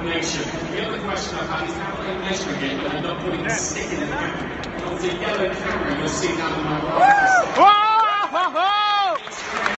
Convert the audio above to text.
coordination. The other question I've had is how are they measuring it when they're not putting a stick in the camera? It's a yellow camera you'll see down in my right